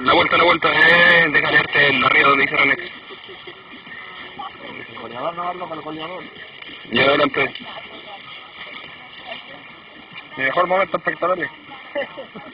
la vuelta, la vuelta eh, es de caerte en arriba donde dice Renex. El goleador no hablo con el goleador. Y adelante. Mi mejor momento espectacular.